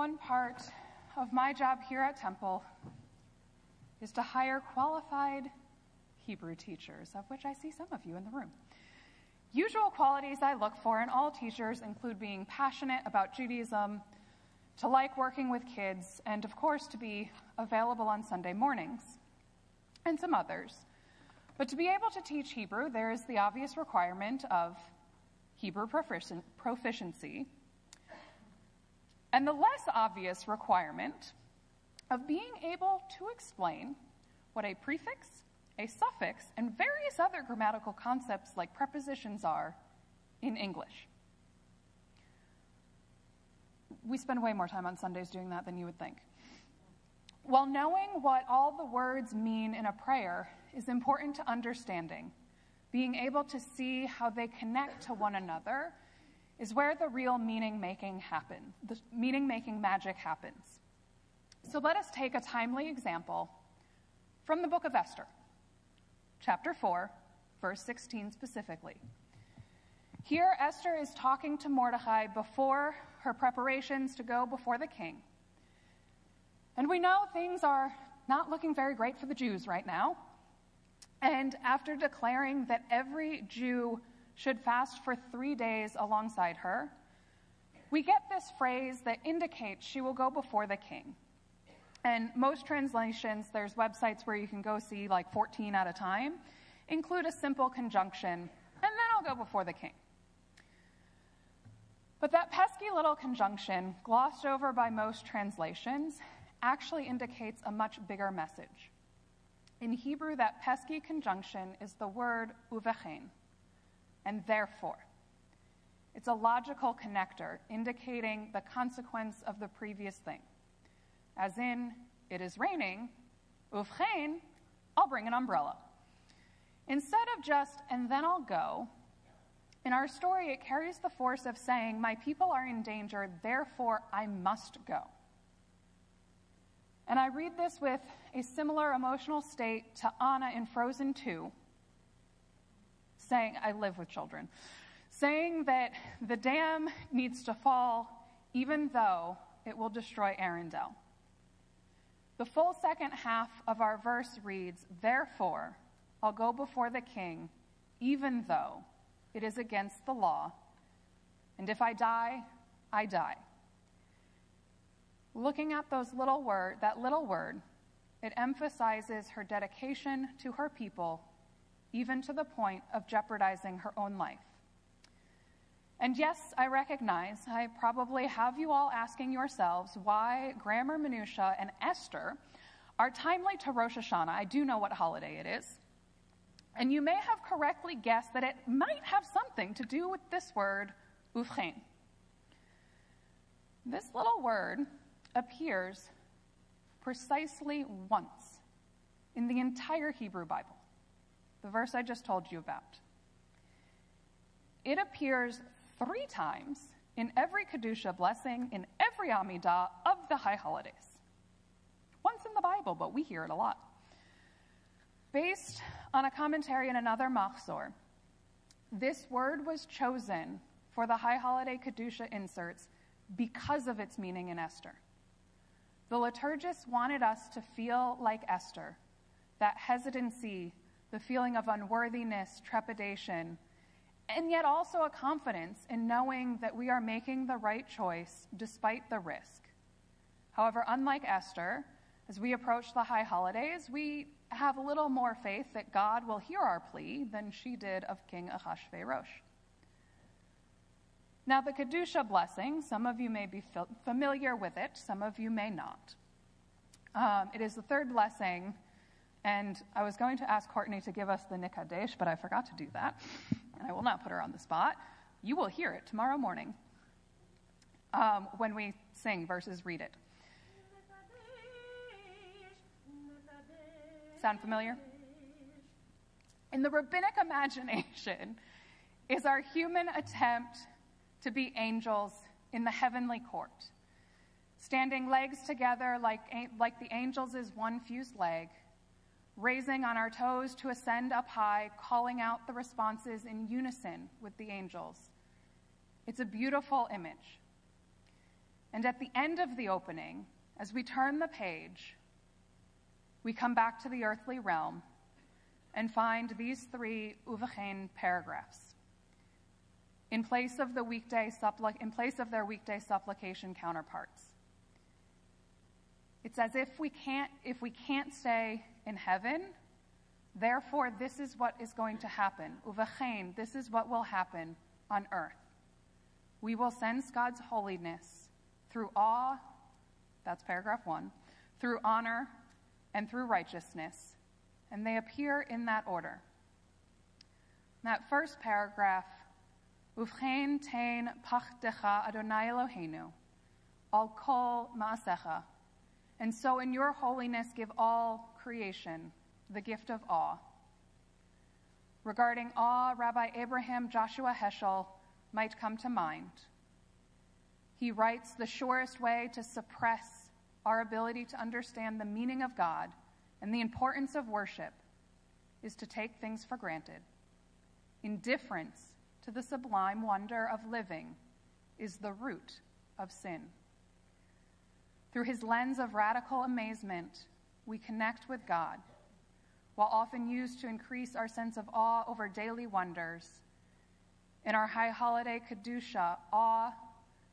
One part of my job here at Temple is to hire qualified Hebrew teachers, of which I see some of you in the room. Usual qualities I look for in all teachers include being passionate about Judaism, to like working with kids, and of course, to be available on Sunday mornings, and some others. But to be able to teach Hebrew, there is the obvious requirement of Hebrew proficiency, and the less obvious requirement of being able to explain what a prefix, a suffix, and various other grammatical concepts like prepositions are in English. We spend way more time on Sundays doing that than you would think. While knowing what all the words mean in a prayer is important to understanding, being able to see how they connect to one another is where the real meaning making happens, the meaning making magic happens. So let us take a timely example from the book of Esther, chapter 4, verse 16 specifically. Here, Esther is talking to Mordecai before her preparations to go before the king. And we know things are not looking very great for the Jews right now. And after declaring that every Jew should fast for three days alongside her, we get this phrase that indicates she will go before the king. And most translations, there's websites where you can go see like 14 at a time, include a simple conjunction, and then I'll go before the king. But that pesky little conjunction, glossed over by most translations, actually indicates a much bigger message. In Hebrew, that pesky conjunction is the word uvechen, and therefore. It's a logical connector indicating the consequence of the previous thing. As in, it is raining, ufchein, I'll bring an umbrella. Instead of just, and then I'll go, in our story, it carries the force of saying, My people are in danger, therefore I must go. And I read this with a similar emotional state to Anna in Frozen 2, saying, I live with children, saying that the dam needs to fall even though it will destroy Arendelle. The full second half of our verse reads, Therefore, I'll go before the king, even though it is against the law, and if I die, I die. Looking at those little word, that little word, it emphasizes her dedication to her people, even to the point of jeopardizing her own life. And yes, I recognize I probably have you all asking yourselves why grammar minutia and Esther are timely to Rosh Hashanah. I do know what holiday it is. And you may have correctly guessed that it might have something to do with this word, ufchein. This little word appears precisely once in the entire Hebrew Bible, the verse I just told you about. It appears three times in every Kedusha blessing, in every Amidah of the high holidays. Once in the Bible, but we hear it a lot. Based on a commentary in another Machzor, this word was chosen for the high holiday Kedusha inserts because of its meaning in Esther. The liturgists wanted us to feel like Esther, that hesitancy, the feeling of unworthiness, trepidation, and yet also a confidence in knowing that we are making the right choice despite the risk. However, unlike Esther, as we approach the high holidays, we have a little more faith that God will hear our plea than she did of King Ahasuerus. Now, the Kedusha blessing, some of you may be familiar with it, some of you may not. Um, it is the third blessing, and I was going to ask Courtney to give us the Nikadesh, but I forgot to do that, and I will not put her on the spot. You will hear it tomorrow morning um, when we sing versus read it. Sound familiar? In the rabbinic imagination is our human attempt to be angels in the heavenly court, standing legs together like, like the angels is one fused leg, raising on our toes to ascend up high, calling out the responses in unison with the angels. It's a beautiful image. And at the end of the opening, as we turn the page, we come back to the earthly realm and find these three Uvachain paragraphs in place of the weekday suppli- in place of their weekday supplication counterparts. It's as if we can't if we can't stay in heaven, therefore this is what is going to happen. Uvachain, this is what will happen on earth. We will sense God's holiness through awe, that's paragraph 1, through honor and through righteousness, and they appear in that order. That first paragraph Uvchein tein pachtecha Adonai Eloheinu, al kol maasecha. And so in your holiness give all creation the gift of awe. Regarding awe, Rabbi Abraham Joshua Heschel might come to mind. He writes the surest way to suppress our ability to understand the meaning of God and the importance of worship is to take things for granted. Indifference to the sublime wonder of living is the root of sin. Through his lens of radical amazement, we connect with God. While often used to increase our sense of awe over daily wonders, in our high holiday Kedusha, awe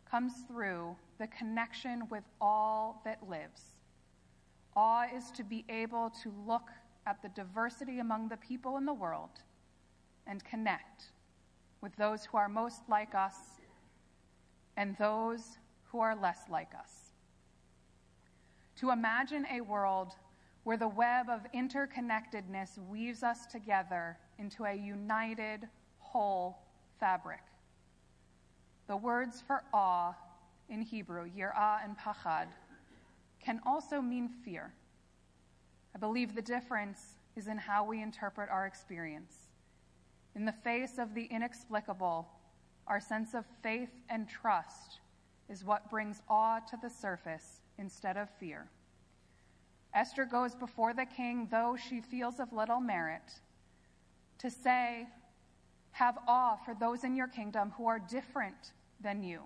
comes through the connection with all that lives. Awe is to be able to look at the diversity among the people in the world and connect with those who are most like us and those who are less like us. To imagine a world where the web of interconnectedness weaves us together into a united, whole fabric. The words for awe in Hebrew, yirah and pachad, can also mean fear. I believe the difference is in how we interpret our experience. In the face of the inexplicable, our sense of faith and trust is what brings awe to the surface instead of fear. Esther goes before the king, though she feels of little merit, to say, Have awe for those in your kingdom who are different than you.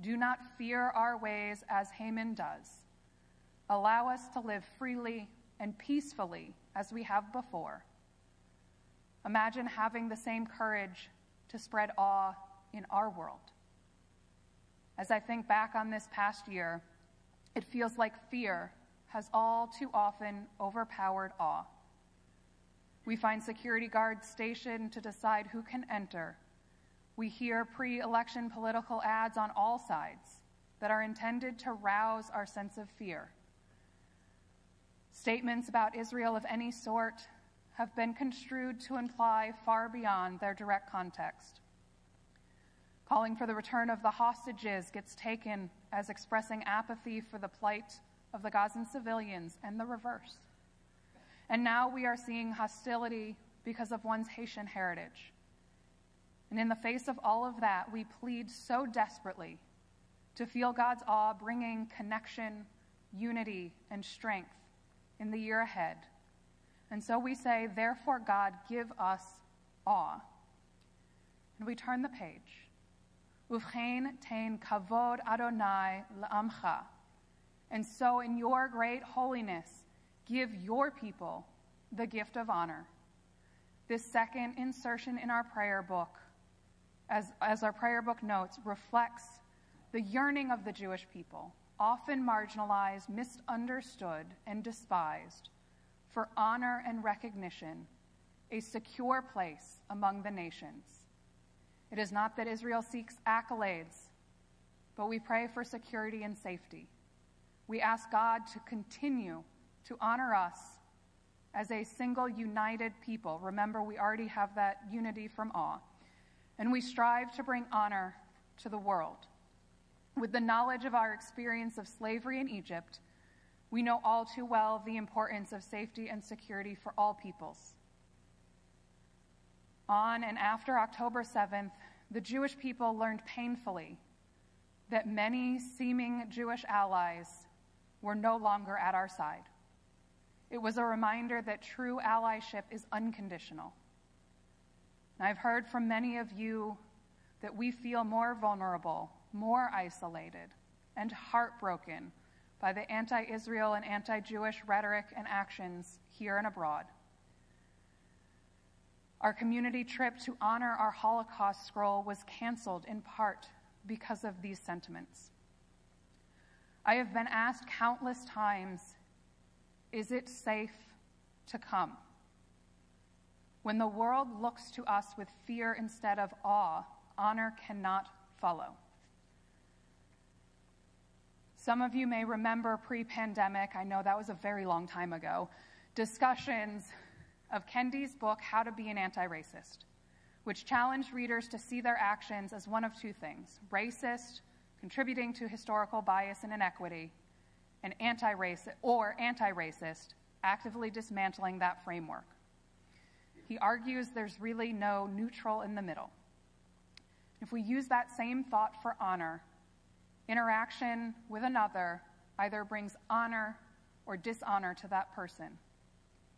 Do not fear our ways as Haman does. Allow us to live freely and peacefully as we have before. Imagine having the same courage to spread awe in our world. As I think back on this past year, it feels like fear has all too often overpowered awe. We find security guards stationed to decide who can enter. We hear pre election political ads on all sides that are intended to rouse our sense of fear. Statements about Israel of any sort have been construed to imply far beyond their direct context. Calling for the return of the hostages gets taken as expressing apathy for the plight of the Gazan civilians and the reverse. And now we are seeing hostility because of one's Haitian heritage. And in the face of all of that, we plead so desperately to feel God's awe bringing connection, unity, and strength in the year ahead and so we say, Therefore, God, give us awe. And we turn the page. Uvchein tein kavod Adonai la'amcha. And so, in your great holiness, give your people the gift of honor. This second insertion in our prayer book, as, as our prayer book notes, reflects the yearning of the Jewish people, often marginalized, misunderstood, and despised for honor and recognition, a secure place among the nations. It is not that Israel seeks accolades, but we pray for security and safety. We ask God to continue to honor us as a single united people. Remember, we already have that unity from awe. And we strive to bring honor to the world. With the knowledge of our experience of slavery in Egypt, we know all too well the importance of safety and security for all peoples. On and after October 7th, the Jewish people learned painfully that many seeming Jewish allies were no longer at our side. It was a reminder that true allyship is unconditional. And I've heard from many of you that we feel more vulnerable, more isolated, and heartbroken by the anti Israel and anti Jewish rhetoric and actions here and abroad. Our community trip to honor our Holocaust scroll was canceled in part because of these sentiments. I have been asked countless times is it safe to come? When the world looks to us with fear instead of awe, honor cannot follow. Some of you may remember pre pandemic, I know that was a very long time ago, discussions of Kendi's book, How to Be an Anti Racist, which challenged readers to see their actions as one of two things racist, contributing to historical bias and inequity, and anti racist, or anti racist, actively dismantling that framework. He argues there's really no neutral in the middle. If we use that same thought for honor, interaction with another either brings honor or dishonor to that person.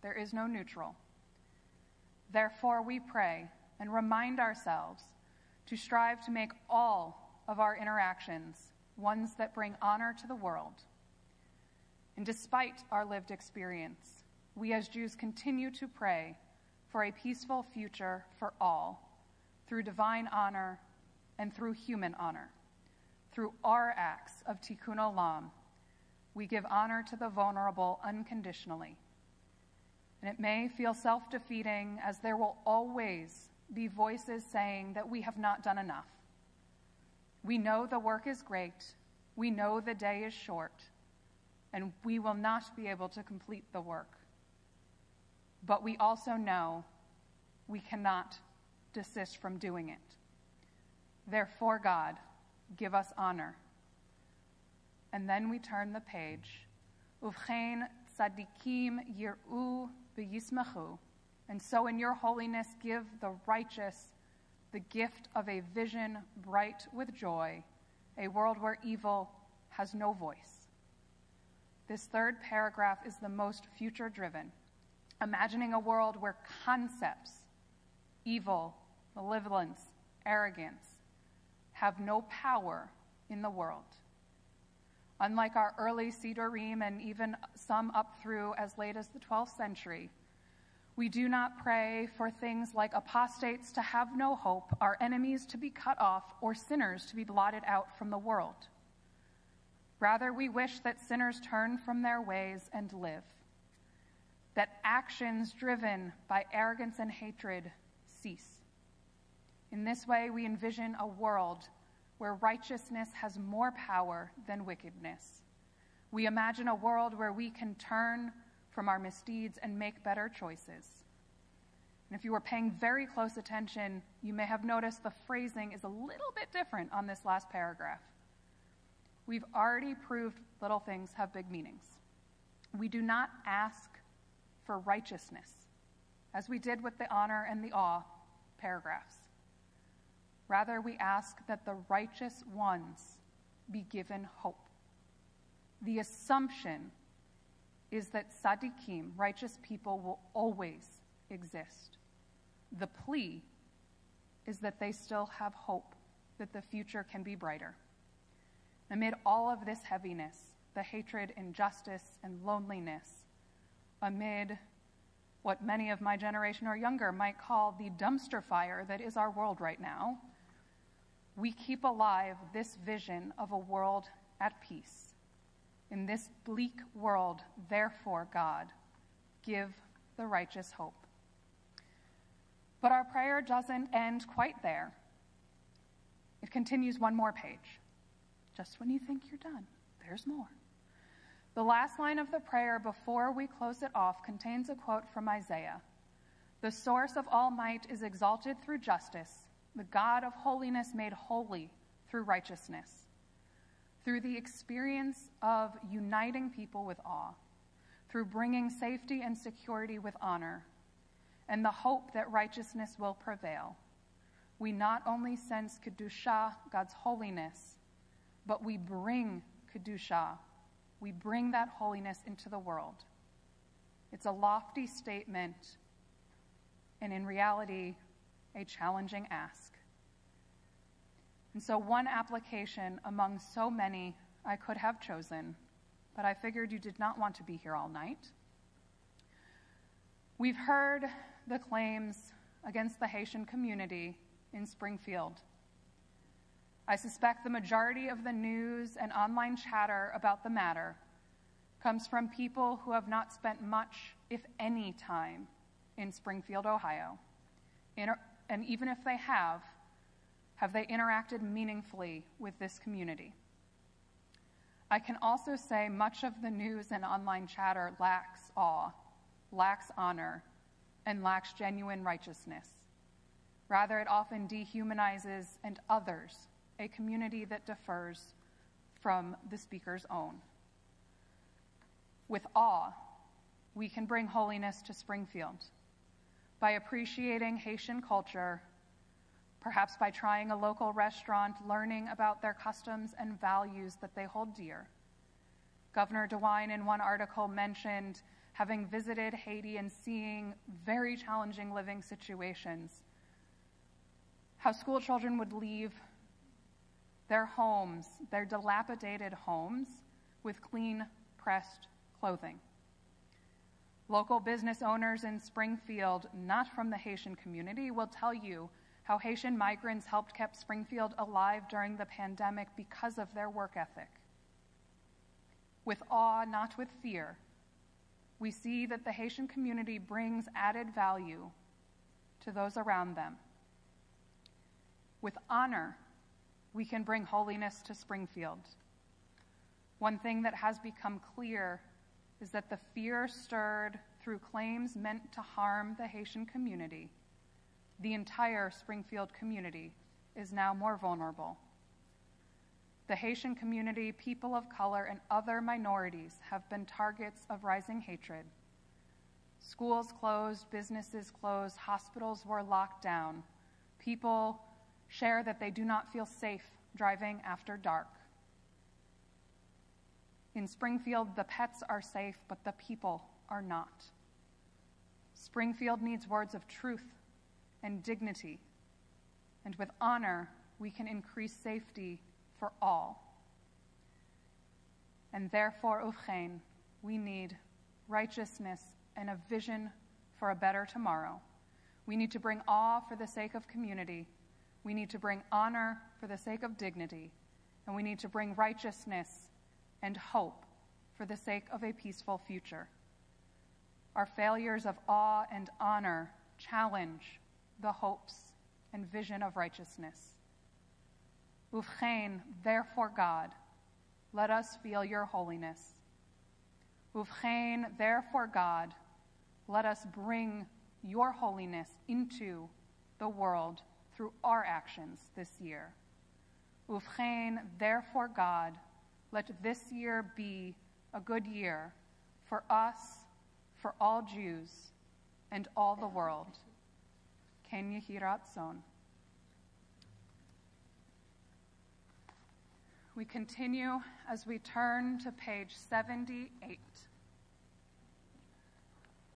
There is no neutral. Therefore, we pray and remind ourselves to strive to make all of our interactions ones that bring honor to the world. And despite our lived experience, we as Jews continue to pray for a peaceful future for all through divine honor and through human honor. Through our acts of tikkun olam, we give honor to the vulnerable unconditionally. And it may feel self defeating as there will always be voices saying that we have not done enough. We know the work is great, we know the day is short, and we will not be able to complete the work. But we also know we cannot desist from doing it. Therefore, God, give us honor. And then we turn the page. Uvchein tzadikim yir'u v'yismachu. And so in your holiness, give the righteous the gift of a vision bright with joy, a world where evil has no voice. This third paragraph is the most future driven, imagining a world where concepts, evil, malevolence, arrogance, have no power in the world. Unlike our early Siddurim and even some up through as late as the 12th century, we do not pray for things like apostates to have no hope, our enemies to be cut off, or sinners to be blotted out from the world. Rather, we wish that sinners turn from their ways and live, that actions driven by arrogance and hatred cease. In this way, we envision a world where righteousness has more power than wickedness. We imagine a world where we can turn from our misdeeds and make better choices. And if you were paying very close attention, you may have noticed the phrasing is a little bit different on this last paragraph. We've already proved little things have big meanings. We do not ask for righteousness, as we did with the honor and the awe paragraphs. Rather, we ask that the righteous ones be given hope. The assumption is that tzaddikim, righteous people, will always exist. The plea is that they still have hope, that the future can be brighter. Amid all of this heaviness, the hatred, injustice, and loneliness, amid what many of my generation or younger might call the dumpster fire that is our world right now, we keep alive this vision of a world at peace. In this bleak world, therefore, God, give the righteous hope. But our prayer doesn't end quite there. It continues one more page. Just when you think you're done, there's more. The last line of the prayer before we close it off contains a quote from Isaiah The source of all might is exalted through justice, the God of holiness made holy through righteousness. Through the experience of uniting people with awe, through bringing safety and security with honor, and the hope that righteousness will prevail, we not only sense Kedusha, God's holiness, but we bring Kedusha, we bring that holiness into the world. It's a lofty statement, and in reality, a challenging ask. And so, one application among so many I could have chosen, but I figured you did not want to be here all night. We've heard the claims against the Haitian community in Springfield. I suspect the majority of the news and online chatter about the matter comes from people who have not spent much, if any, time in Springfield, Ohio. And even if they have, have they interacted meaningfully with this community? I can also say much of the news and online chatter lacks awe, lacks honor, and lacks genuine righteousness. Rather, it often dehumanizes and others a community that differs from the speaker's own. With awe, we can bring holiness to Springfield by appreciating Haitian culture, perhaps by trying a local restaurant, learning about their customs and values that they hold dear. Governor DeWine, in one article, mentioned having visited Haiti and seeing very challenging living situations, how school children would leave their homes, their dilapidated homes, with clean, pressed clothing. Local business owners in Springfield, not from the Haitian community, will tell you how Haitian migrants helped keep Springfield alive during the pandemic because of their work ethic. With awe, not with fear, we see that the Haitian community brings added value to those around them. With honor, we can bring holiness to Springfield. One thing that has become clear is that the fear stirred through claims meant to harm the Haitian community, the entire Springfield community is now more vulnerable. The Haitian community, people of color, and other minorities have been targets of rising hatred. Schools closed, businesses closed, hospitals were locked down. People share that they do not feel safe driving after dark. In Springfield, the pets are safe, but the people are not. Springfield needs words of truth and dignity, and with honor, we can increase safety for all. And therefore, Ufchain, we need righteousness and a vision for a better tomorrow. We need to bring awe for the sake of community. We need to bring honor for the sake of dignity. And we need to bring righteousness and hope for the sake of a peaceful future. Our failures of awe and honor challenge the hopes and vision of righteousness. Ufchain, therefore, God, let us feel your holiness. Ufchain, therefore, God, let us bring your holiness into the world through our actions this year. Ufchain, therefore, God, let this year be a good year for us, for all Jews, and all the world. Ken Yahiratson. We continue as we turn to page 78.